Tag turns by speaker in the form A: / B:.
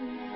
A: Yeah. Mm-hmm.